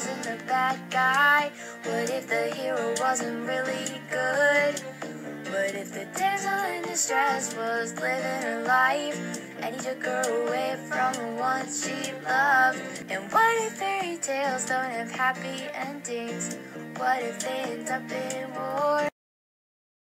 wasn't a bad guy? What if the hero wasn't really good? What if the damsel in distress was living her life and he took her away from the one she loved? And what if fairy tales don't have happy endings? What if they end up in?